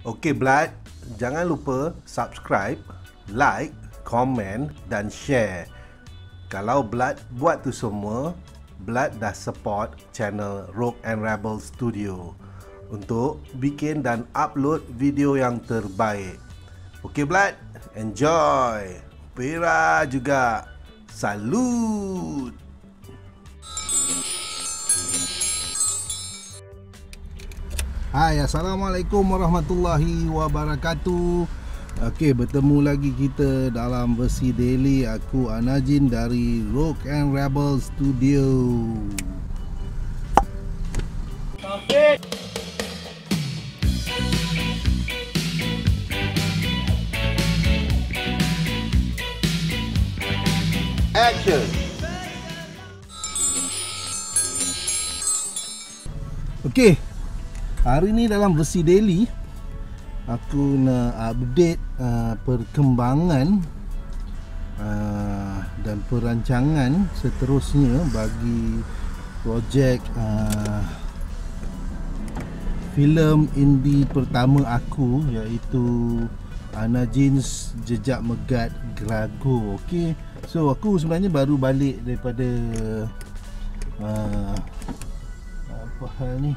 Okey Blood, jangan lupa subscribe, like, komen dan share. Kalau Blood buat tu semua, Blood dah support channel Rock and Rebel Studio untuk bikin dan upload video yang terbaik. Okey Blood, enjoy. Pera juga. Salut. Hai, Assalamualaikum warahmatullahi wabarakatuh. Okey, bertemu lagi kita dalam versi daily aku Anajin dari Rock and Rebel Studio. Action. Okey. Hari ni dalam versi daily aku nak update uh, perkembangan uh, dan perancangan seterusnya bagi projek uh, filem indie pertama aku iaitu Ana Jeans Jejak Megat Grago. Okey. So aku sebenarnya baru balik daripada uh, apa hal ni?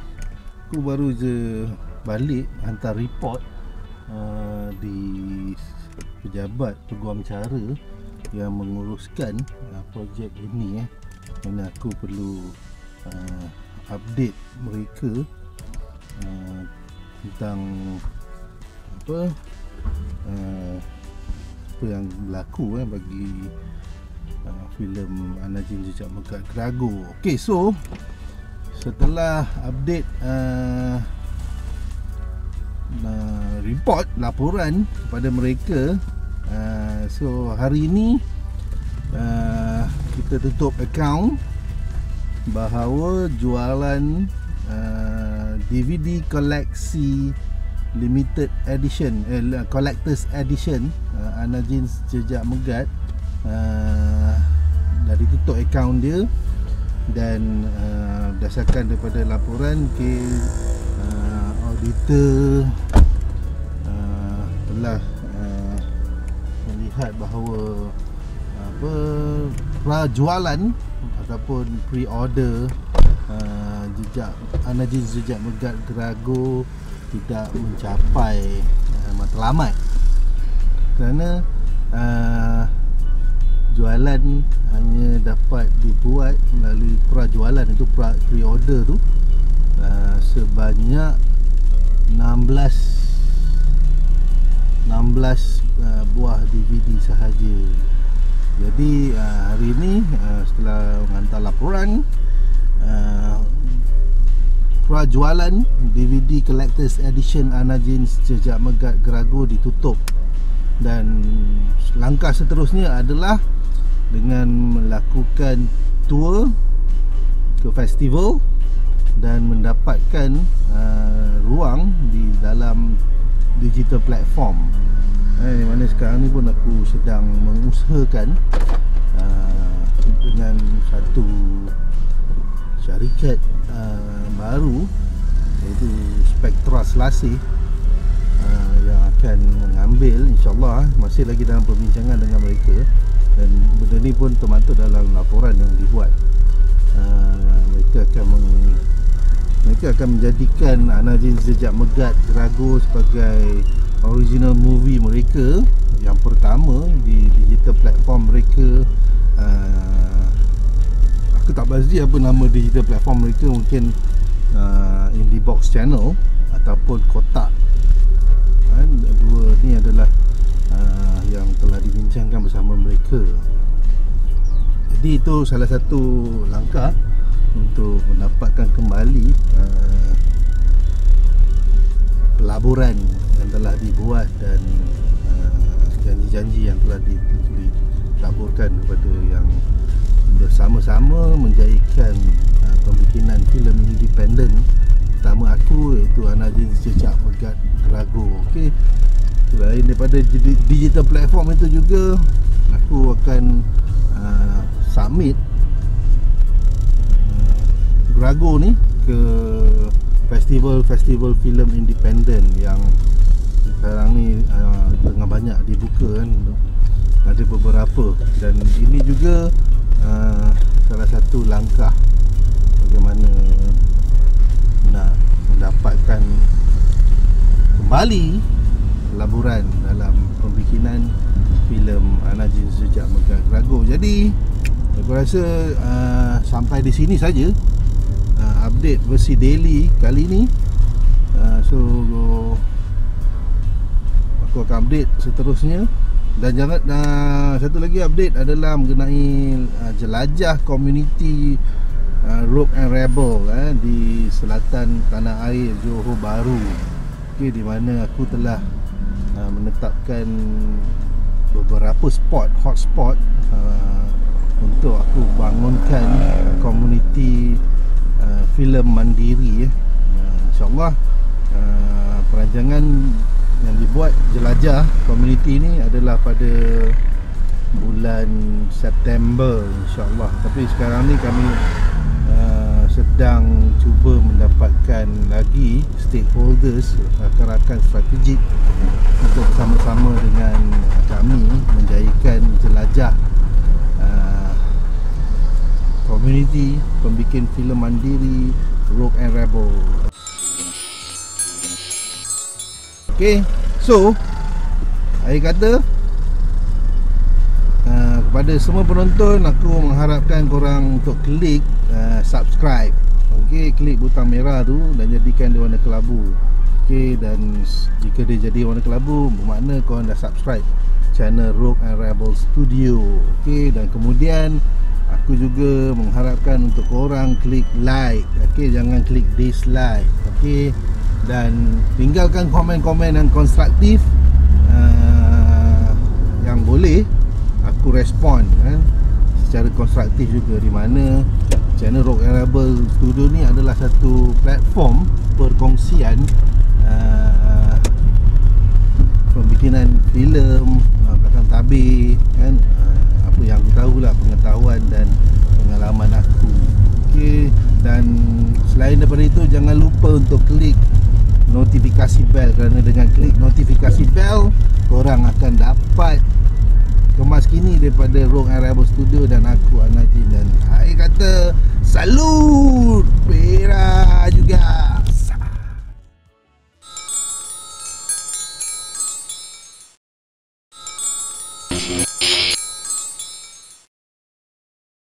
Aku baru je balik hantar report uh, di pejabat peguam cara yang menguruskan uh, projek ini eh. Dan aku perlu uh, update mereka uh, tentang apa uh, apa yang berlaku eh bagi uh, filem Anajin Jejak Megat Grago. Okey, so setelah update uh, uh, report laporan kepada mereka uh, so hari ini uh, kita tutup account bahawa jualan uh, DVD koleksi limited edition eh, collectors edition uh, Anajin Jejak Megat uh, dah ditutup account dia dan uh, berdasarkan daripada laporan ke uh, auditor uh, telah uh, melihat bahawa apa prajualan ataupun pre-order uh, jejak Anajin jejak megat Grago tidak mencapai uh, matlamat. Kerana uh, jualan hanya dapat dibuat melalui prajualan. Itu pre-order tu. Uh, sebanyak 16 16 uh, buah DVD sahaja. Jadi uh, hari ini uh, setelah menghantar laporan uh, prajualan DVD Collector's Edition Anajin Jejak Megat Grago ditutup dan langkah seterusnya adalah dengan melakukan tour ke festival dan mendapatkan uh, ruang di dalam digital platform. Eh, di mana sekarang ni pun aku sedang mengusahakan uh, dengan satu syarikat uh, baru iaitu Spectra Selasih akan mengambil insyaAllah masih lagi dalam perbincangan dengan mereka. Dan benda ni pun termasuk dalam laporan yang dibuat. Uh, mereka akan meng, mereka akan menjadikan Anajin Sejak Megat Gerago sebagai original movie mereka. Yang pertama di digital platform mereka uh, aku tak pasti apa nama digital platform mereka mungkin uh, Indie Box Channel ataupun Kotak kan dua ni adalah uh, yang telah dibincangkan bersama mereka. Jadi itu salah satu langkah untuk mendapatkan kembali uh, pelaburan yang telah dibuat dan uh, janji-janji yang telah ditaburkan kepada yang bersama-sama menjadikan uh, pembikinan filem independen pertama aku iaitu Anajin Cecak Megat Rago okey. Selain daripada digital platform itu juga Aku akan uh, submit uh, Grago ni ke festival-festival filem independen yang sekarang ni uh, tengah banyak dibuka kan. Ada beberapa. Dan ini juga uh, salah satu langkah mendapatkan kembali laburan dalam pembikinan filem Anajin Sejak Megah Gerago. Jadi aku rasa uh, sampai di sini saja uh, update versi daily kali ni. Uh, so aku akan update seterusnya dan jangan uh, satu lagi update adalah mengenai uh, jelajah community uh, Rogue and Rebel eh, di selatan tanah air Johor Bahru. Okey di mana aku telah uh, menetapkan beberapa spot hot spot uh, untuk aku bangunkan komuniti uh, filem mandiri eh. Uh, InsyaAllah uh, perancangan yang dibuat jelajah komuniti ni adalah pada bulan September insyaAllah tapi sekarang ni kami sedang cuba mendapatkan lagi stakeholders rakan-rakan strategik untuk bersama-sama dengan kami menjayakan jelajah uh, komuniti pembikin filem mandiri Rogue and Rebel. Okay So Saya kata Kepada semua penonton Aku mengharapkan korang Untuk klik uh, Subscribe. Okay Klik butang merah tu Dan jadikan dia warna kelabu. Okay Dan Jika dia jadi warna kelabu Bermakna korang dah subscribe Channel Rogue and Rebel Studio. Okay Dan kemudian Aku juga mengharapkan untuk korang klik like. Okay Jangan klik dislike. Okay dan tinggalkan komen-komen yang konstruktif uh, yang boleh aku respon kan secara konstruktif juga di mana channel Rock and Rebel Studio ni adalah satu platform perkongsian uh, pembikinan filem uh, belakang tabir kan. Uh, apa yang aku tahu lah pengetahuan dan pengalaman aku. Okey dan selain daripada itu jangan lupa untuk klik notifikasi bell. Kerana dengan klik notifikasi bell korang akan dapat kemas kini daripada and Rebel Studio dan aku Anajin. Dan saya kata salut